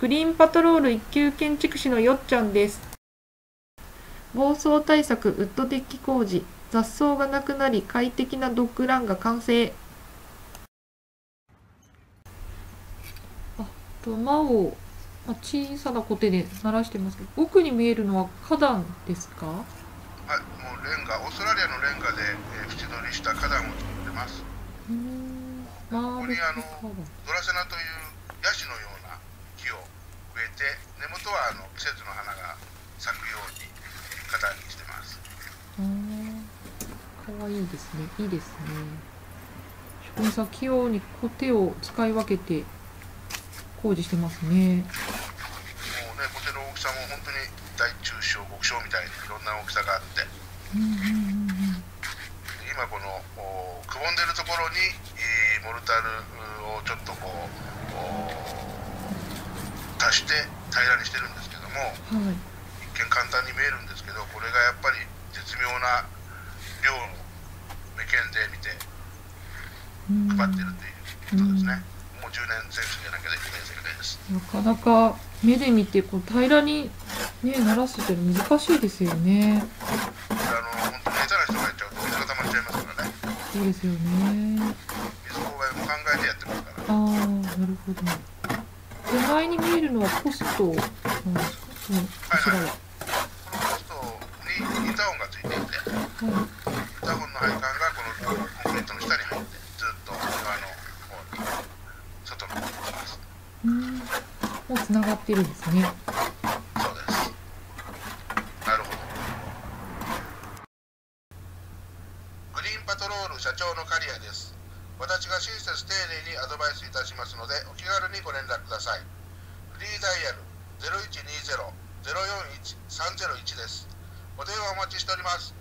グリーンパトロール一級建築士のよっちゃんです。暴走対策ウッドデッキ工事。雑草がなくなり快適なドッグランが完成。あ、玉をあ小さなコテで鳴らしてますけど、奥に見えるのは花壇ですか？はい、もうレンガ、オーストラリアのレンガで、えー、縁取りした花壇を作ってます。うーん、マーベル花壇。ドラセナというヤシのよう植えて、根元はあの季節の花が咲くように花壇にしてます。ああ、かわいいですね。いいですね。職人さん、器用にコテを使い分けて工事してますね。もうね、コテの大きさも本当に大中小極小みたいにいろんな大きさがあって、うんうんうん今このおくぼんでるところに、えーモルタルをちょっとこうお足して平らにしてるんですけどもうん。はい。一見簡単に見えるんですけどこれがやっぱり絶妙な量の目見で見てうん配ってるということですね、もう10年選手じゃなきゃできないですなかなか目で見てこう平らにね鳴らすって難しいですよね。あの本当に下手な人がやっちゃうと水が溜まっちゃいますからねそうですよね。水も考えてやってますからああ、なるほど。手前に見えるのはポストなんですか。その柱は。このポストにインターンがつい。てい。てはい。インターンの配管がこのコンクリートの下に入ってずっと庭の方に外の方に行きますうん。もう繋がってるんですね。そうですなるほどグリーンパトロール社長の刈谷です私が親切丁寧にアドバイスいたしますのでお気軽にご連絡ください。フリーダイヤル0120-041-301です。お電話お待ちしております。